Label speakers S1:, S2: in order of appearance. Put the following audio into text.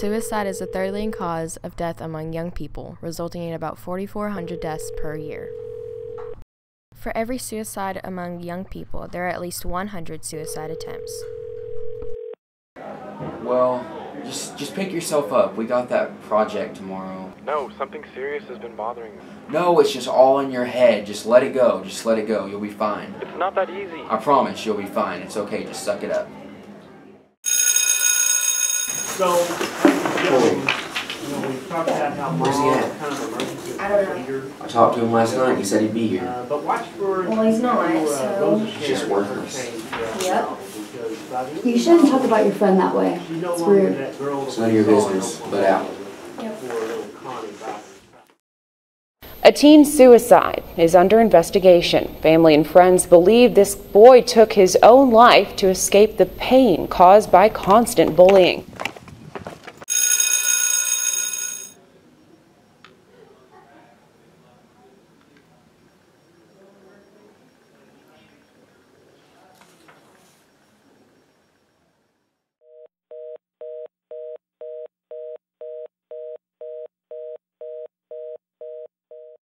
S1: Suicide is the third leading cause of death among young people, resulting in about 4,400 deaths per year. For every suicide among young people, there are at least 100 suicide attempts.
S2: Well, just just pick yourself up. We got that project tomorrow.
S3: No, something serious has been bothering me.
S2: No, it's just all in your head. Just let it go. Just let it go. You'll be fine.
S3: It's not that easy.
S2: I promise you'll be fine. It's okay. Just suck it up.
S4: So, gentlemen, you know, we talked about how
S2: Where's he
S4: mom
S2: at?
S4: kind of emergency
S5: I don't know.
S4: leader.
S2: I talked to him last night. He said he'd be here.
S4: Uh, but watch for.
S5: Well, he's not,
S4: uh,
S5: so-
S4: Rosa
S2: He's just
S4: Sharon,
S2: worthless.
S4: her change throughout
S5: Yep.
S4: because by the end
S6: You shouldn't talk about your friend that way.
S4: She's no
S6: It's
S4: longer
S6: weird.
S4: that girl
S2: It's none of
S4: we
S2: your
S4: saw in
S2: business, but out.
S4: Poor little Connie back.
S7: A teen suicide is under investigation. Family and friends believe this boy took his own life to escape the pain caused by constant bullying.